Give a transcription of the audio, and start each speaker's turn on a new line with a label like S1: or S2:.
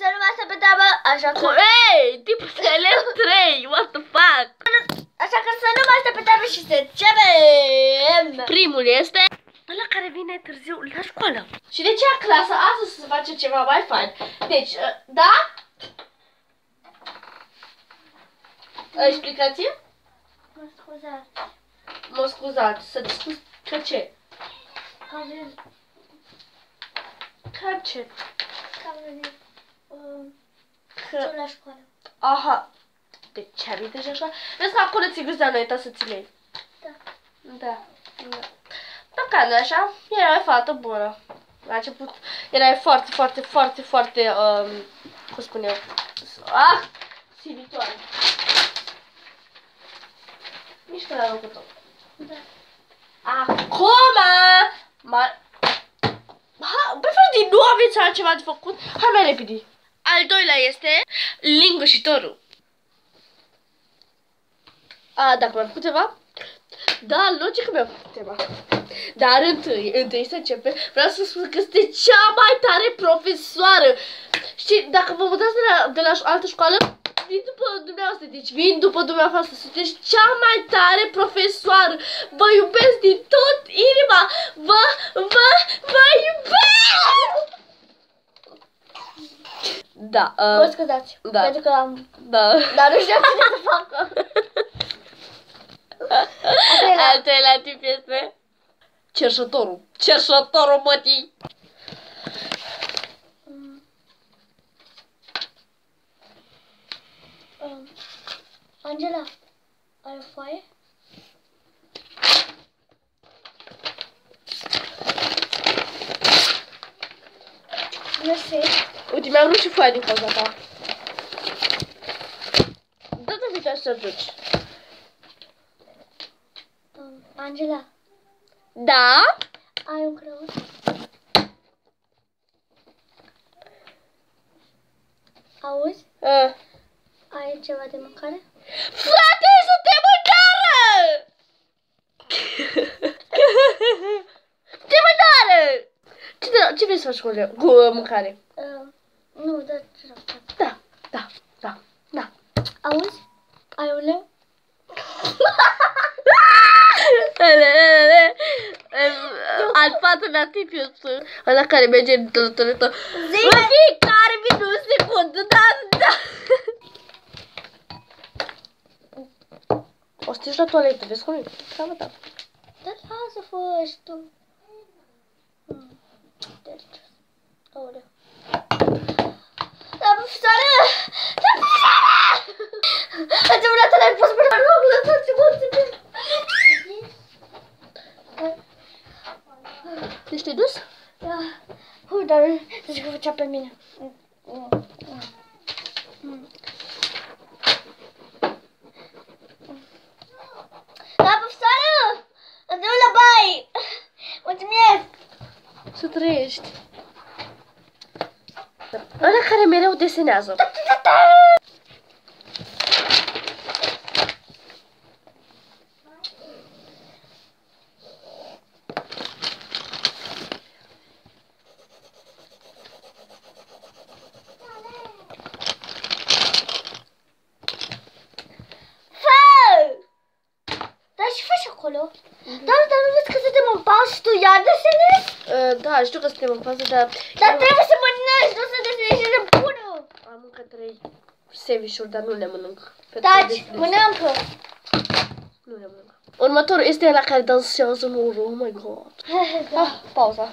S1: să nu mai se pe treabă, așa că...
S2: Hey, tipul Select 3, what the fuck?
S1: Așa că să nu mai se pe treabă și să începem!
S2: Primul este ăla care vine târziu la școală. Și de ce clasa asta să se face ceva mai fain? Deci, uh, da? Explicație?
S1: Mă scuzați.
S2: Mă scuzați, să-ți spus că ce?
S1: Că am venit,
S2: Că ce?
S1: Că am venit uh,
S2: Că...
S1: la școală.
S2: Aha. De ce ai venit așa? Vezi că acolo ți gândea noi, să ți le iei.
S1: Da.
S2: Da. da. Dacă nu așa, erai fată bună. La început erai foarte, foarte, foarte, foarte, um, cum spun eu, ah, silitoare. Mișcă la locul tău.
S1: Da.
S2: Acum, ma... Ha, prefer din nu aveți altceva de făcut, hai mai repede. Al doilea este lingușitorul. A, dacă mi-am făcut ceva? Da, logic că mi-am făcut ceva. Dar întâi, întâi să începe, vreau să spun că este cea mai tare profesoară. Și dacă vă mutați de la, de la altă școală, vin după dumneavoastră, deci vin după dumneavoastră, sunteți cea mai tare profesoară. Vă iubesc din tot inima, vă, vă, vă iubesc! Da,
S1: Mă
S2: uh,
S1: scuzați,
S2: da.
S1: pentru că am...
S2: da.
S1: Dar nu știu ce să fac. treilea.
S2: Al treilea tip este cerșătorul. Cerșătorul mătii.
S1: Um, Angela, ai o foaie? Mersi.
S2: Uite, mi-am rupt și foaia din cauza ta. Dă-te vită să duci.
S1: Um, Angela,
S2: Da?
S1: ai un creuz? Auzi?
S2: Uh.
S1: Ai ceva de mâncare?
S2: Frate, suntem în gară! Ce mâncare? Ce, de- ce vrei să faci cu, leu- cu uh, mâncare?
S1: Uh, nu, dar ce rău.
S2: Da, da, da, da.
S1: Auzi? Ai un leu?
S2: Al patrulea tip este ăla care merge în toaletă.
S1: Zine!
S2: În fiecare minut, secundă, da, da. O să te duci la toaletă, vezi cum e? Treaba ta.
S1: Dar lasă, fă și tu. Hmm. Deci, aoleu. La profesoară! La profesoară! Ați vrea să le-ai pus pe la loc, lăsați-mă să
S2: Deci te-ai dus?
S1: Da. Ui, dar zic că făcea pe mine. La profesoară! Ați vrea la bai! Mulțumesc!
S2: Să trăiești. Ăla care mereu desenează.
S1: Fă! Dar ce faci acolo? Dar, dar nu vezi că suntem în pauză și tu iar desenezi?
S2: Uh, da, știu 3 serviciuri, dar
S1: nu
S2: le mănânc. Pe
S1: Taci, mănâncă!
S2: Nu le mănânc. Următorul este la care dansează un oh my god. ah, pauza.